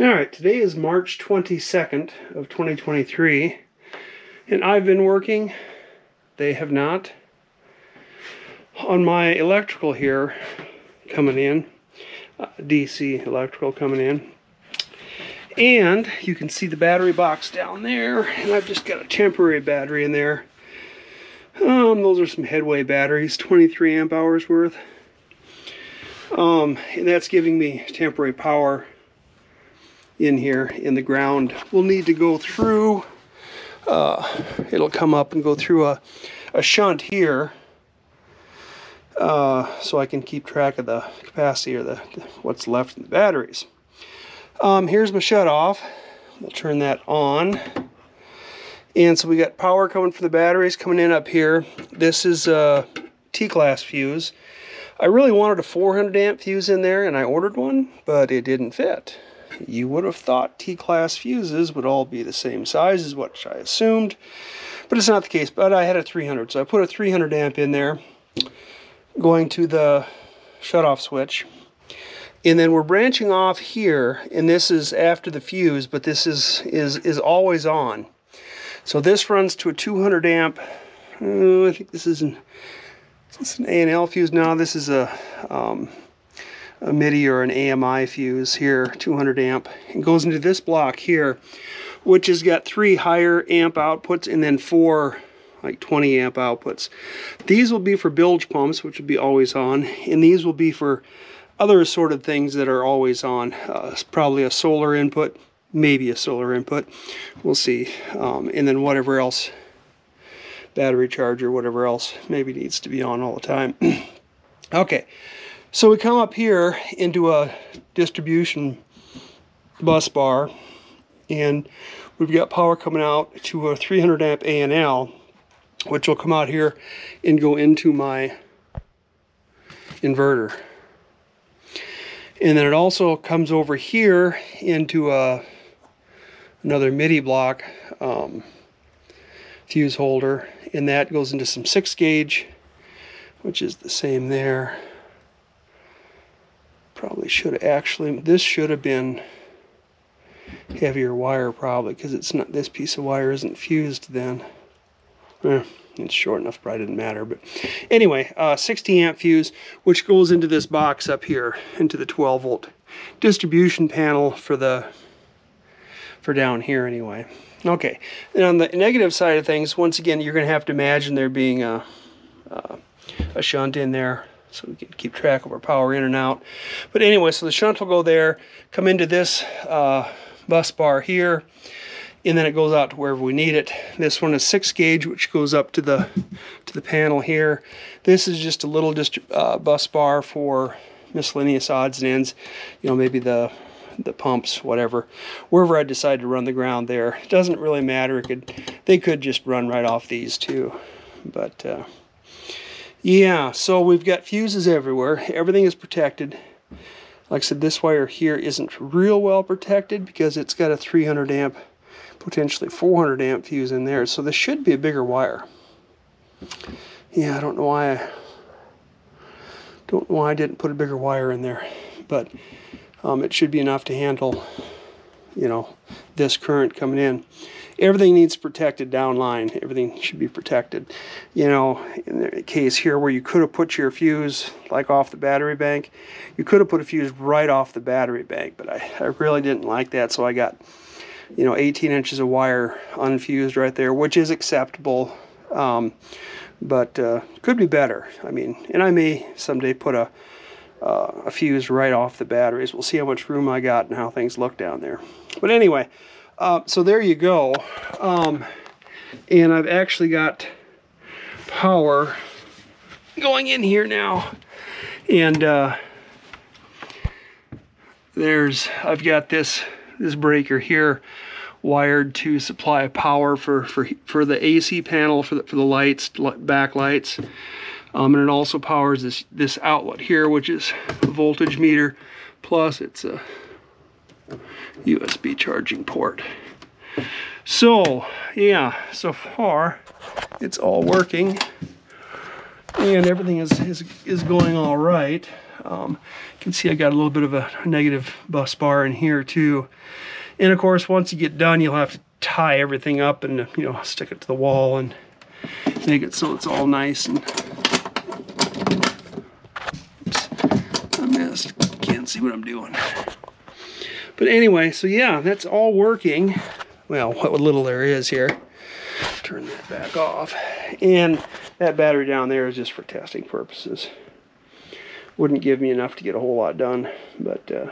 All right, today is March 22nd of 2023, and I've been working. They have not. On my electrical here coming in, uh, DC electrical coming in. And you can see the battery box down there, and I've just got a temporary battery in there. Um, those are some Headway batteries, 23 amp hours worth. Um, and that's giving me temporary power in here in the ground. We'll need to go through, uh, it'll come up and go through a, a shunt here uh, so I can keep track of the capacity or the what's left in the batteries. Um, here's my shut off. We'll turn that on. And so we got power coming from the batteries coming in up here. This is a T-class fuse. I really wanted a 400 amp fuse in there and I ordered one, but it didn't fit. You would have thought T-class fuses would all be the same size as what I assumed, but it's not the case. But I had a 300, so I put a 300 amp in there, going to the shut-off switch. And then we're branching off here, and this is after the fuse, but this is, is, is always on. So this runs to a 200 amp, uh, I think this is an, an ANL fuse? now, this is a, um, a MIDI or an AMI fuse here, 200 amp. It goes into this block here, which has got three higher amp outputs and then four like 20 amp outputs. These will be for bilge pumps, which will be always on, and these will be for other assorted things that are always on. Uh, probably a solar input, maybe a solar input. We'll see. Um, and then whatever else, battery charger, whatever else maybe needs to be on all the time. okay. So we come up here into a distribution bus bar and we've got power coming out to a 300 amp ANL which will come out here and go into my inverter. And then it also comes over here into a, another MIDI block um, fuse holder and that goes into some 6 gauge which is the same there probably should actually this should have been heavier wire probably because it's not this piece of wire isn't fused then. Eh, it's short enough probably didn't matter but anyway uh, 60 amp fuse which goes into this box up here into the 12 volt distribution panel for the for down here anyway. Okay and on the negative side of things once again you're going to have to imagine there being a, a, a shunt in there so we can keep track of our power in and out. But anyway, so the shunt will go there, come into this uh, bus bar here, and then it goes out to wherever we need it. This one is 6 gauge, which goes up to the to the panel here. This is just a little uh, bus bar for miscellaneous odds and ends, you know, maybe the the pumps, whatever, wherever I decide to run the ground there. It doesn't really matter. It could, they could just run right off these too, but uh, yeah, so we've got fuses everywhere. Everything is protected. Like I said, this wire here isn't real well protected because it's got a 300 amp, potentially 400 amp fuse in there. So this should be a bigger wire. Yeah, I don't know why I don't know why I didn't put a bigger wire in there, but um, it should be enough to handle, you know, this current coming in everything needs protected downline. Everything should be protected. You know, in the case here where you could have put your fuse like off the battery bank, you could have put a fuse right off the battery bank, but I, I really didn't like that, so I got, you know, 18 inches of wire unfused right there, which is acceptable. Um, but uh, could be better. I mean, and I may someday put a uh, a fuse right off the batteries. We'll see how much room I got and how things look down there. But anyway, uh, so there you go. Um, and I've actually got power going in here now. And uh, there's, I've got this, this breaker here wired to supply power for, for, for the AC panel for the, for the lights, back lights. Um, and it also powers this, this outlet here, which is a voltage meter. Plus it's a USB charging port. So, yeah, so far it's all working and everything is, is, is going all right. Um, you can see I got a little bit of a negative bus bar in here too. And of course, once you get done, you'll have to tie everything up and, you know, stick it to the wall and make it so it's all nice and oops, I missed. Can't see what I'm doing. But anyway, so yeah, that's all working. Well, what little there is here. Turn that back off. And that battery down there is just for testing purposes. Wouldn't give me enough to get a whole lot done, but uh,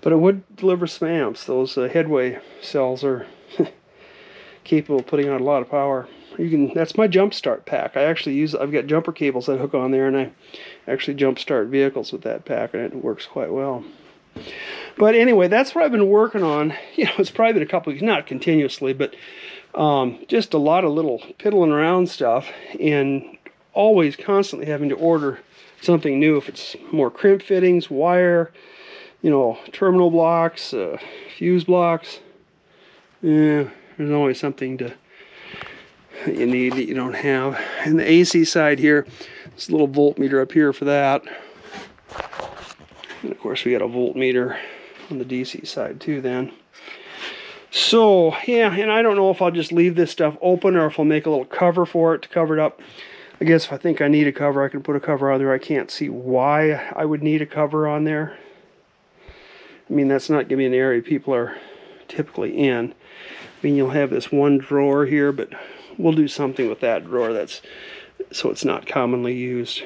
but it would deliver some amps. Those uh, Headway cells are capable of putting out a lot of power. You can. That's my jump start pack. I actually use. I've got jumper cables that hook on there, and I actually jump start vehicles with that pack, and it works quite well. But anyway, that's what I've been working on. You know, it's probably been a couple weeks, not continuously, but um, just a lot of little piddling around stuff, and always constantly having to order something new. If it's more crimp fittings, wire, you know, terminal blocks, uh, fuse blocks. Yeah, there's always something to you need that you don't have. And the AC side here, this little voltmeter up here for that. And of course we got a voltmeter on the DC side too then. So yeah, and I don't know if I'll just leave this stuff open or if I'll make a little cover for it to cover it up. I guess if I think I need a cover, I can put a cover on there. I can't see why I would need a cover on there. I mean, that's not going to be an area people are typically in. I mean, you'll have this one drawer here, but we'll do something with that drawer that's so it's not commonly used.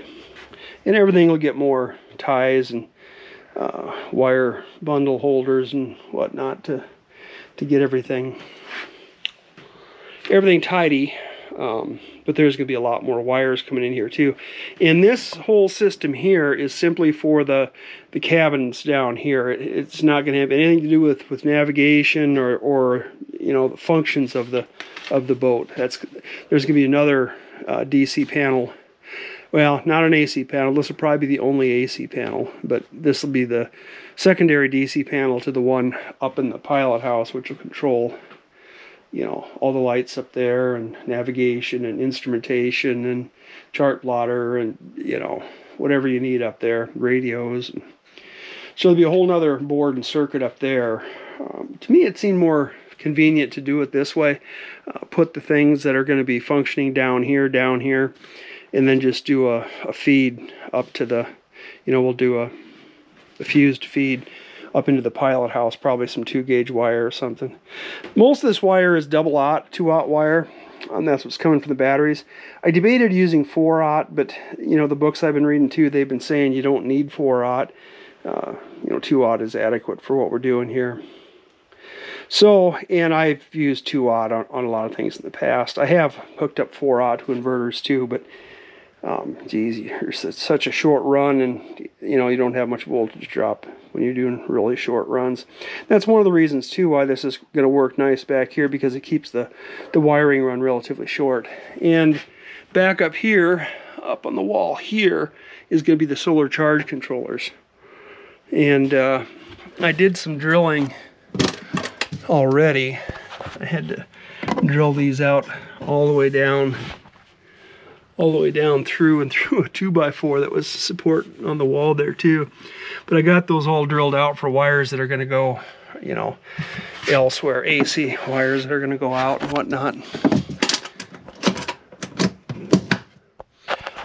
And everything will get more ties and uh, wire bundle holders and whatnot to to get everything everything tidy. Um, but there's going to be a lot more wires coming in here too. And this whole system here is simply for the the cabins down here. It's not going to have anything to do with with navigation or or you know the functions of the of the boat. That's there's going to be another uh, DC panel. Well, not an AC panel. This will probably be the only AC panel, but this will be the secondary DC panel to the one up in the pilot house, which will control you know all the lights up there and navigation and instrumentation and chart plotter and you know whatever you need up there radios and so there'll be a whole nother board and circuit up there um, to me it seemed more convenient to do it this way uh, put the things that are going to be functioning down here down here and then just do a, a feed up to the you know we'll do a, a fused feed up into the pilot house, probably some two gauge wire or something. Most of this wire is double aught, two aught wire, and that's what's coming from the batteries. I debated using four aught, but you know the books I've been reading too, they've been saying you don't need four aught. Uh, you know, two aught is adequate for what we're doing here. So, and I've used two aught on, on a lot of things in the past. I have hooked up four aught to inverters too, but um, geez, it's such a short run, and you know you don't have much voltage drop when you're doing really short runs. That's one of the reasons too why this is going to work nice back here because it keeps the the wiring run relatively short. And back up here, up on the wall here, is going to be the solar charge controllers. And uh, I did some drilling already. I had to drill these out all the way down all the way down through and through a 2x4 that was support on the wall there too. But I got those all drilled out for wires that are going to go, you know, elsewhere. AC wires that are going to go out and whatnot.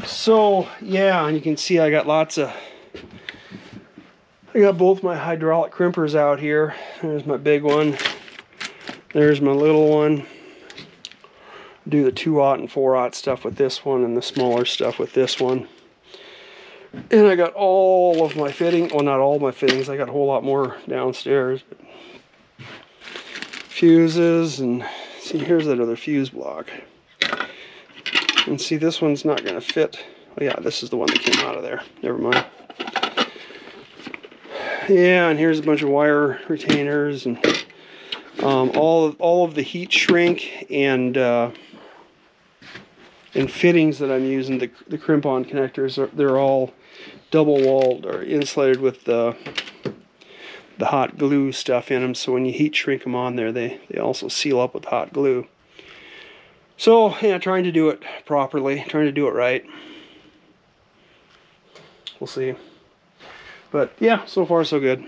So, yeah, and you can see I got lots of... I got both my hydraulic crimpers out here. There's my big one. There's my little one do the 2 aught and 4 aught stuff with this one and the smaller stuff with this one. And I got all of my fitting, well not all my fittings, I got a whole lot more downstairs. Fuses and see here's that other fuse block. And see this one's not going to fit. Oh yeah, this is the one that came out of there. Never mind. Yeah, and here's a bunch of wire retainers and um, all, of, all of the heat shrink and uh, and fittings that I'm using, the, the crimp-on connectors, are, they're all double-walled or insulated with the, the hot glue stuff in them. So when you heat shrink them on there, they, they also seal up with hot glue. So, yeah, trying to do it properly, trying to do it right. we'll see. But yeah, so far so good.